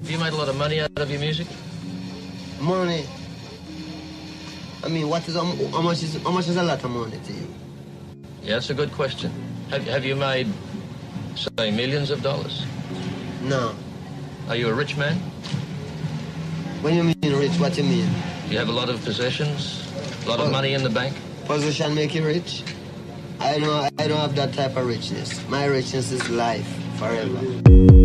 Have you made a lot of money out of your music? Money. I mean, what is how much is how much is a lot of money to you? Yeah, that's a good question. Have, have you made, say, millions of dollars? No. Are you a rich man? When you mean rich, what you mean? Do you have a lot of possessions? A lot of money in the bank? Position make you rich? I don't I don't have that type of richness. My richness is life forever.